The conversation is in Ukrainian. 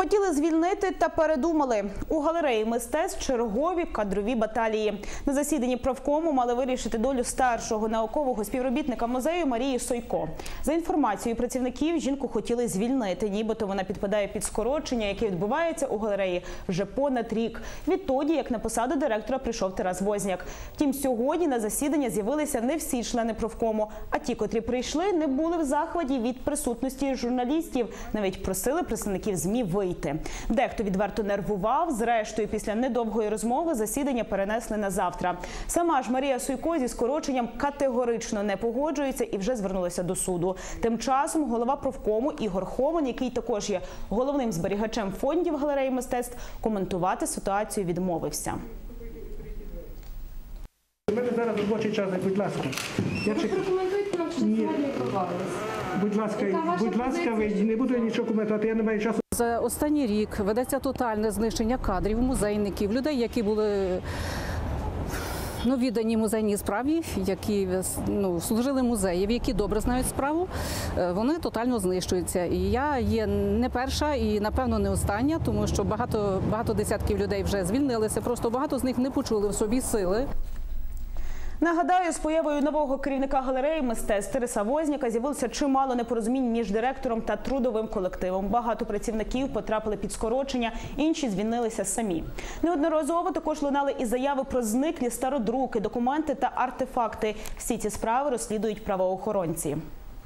Хотіли звільнити та передумали. У галереї мистецтв чергові кадрові баталії. На засіданні правкому мали вирішити долю старшого наукового співробітника музею Марії Сойко. За інформацією працівників, жінку хотіли звільнити, нібито вона підпадає під скорочення, яке відбувається у галереї вже понад рік. Відтоді, як на посаду директора прийшов Тарас Возняк. Втім, сьогодні на засідання з'явилися не всі члени правкому, а ті, котрі прийшли, не були в захваті від присутності журналістів. Навіть просили представників ЗМІ вийти. Дехто відверто нервував. Зрештою, після недовгої розмови засідання перенесли на завтра. Сама ж Марія Суйко зі скороченням категорично не погоджується і вже звернулася до суду. Тим часом голова профкому Ігор Хован, який також є головним зберігачем фондів галереї мистецтв, коментувати ситуацію відмовився. У мене зараз робочий час, будь ласка. Я Ви прокоментуйте нам, що Ні. сьогодні відбувалося. Будь ласка, будь ласка, ви не буду нічого коментувати, я не маю часу. За останній рік ведеться тотальне знищення кадрів, музейників, людей, які були ну, віддані музейній справі, які ну, служили музеїв, які добре знають справу, е, вони тотально знищуються. І я є не перша і напевно не остання, тому що багато, багато десятків людей вже звільнилися. Просто багато з них не почули в собі сили. Нагадаю, з появою нового керівника галереї мистецтв Тереса Возняка з'явилося чимало непорозумінь між директором та трудовим колективом. Багато працівників потрапили під скорочення, інші звільнилися самі. Неодноразово також лунали і заяви про зниклі стародруки, документи та артефакти. Всі ці справи розслідують правоохоронці.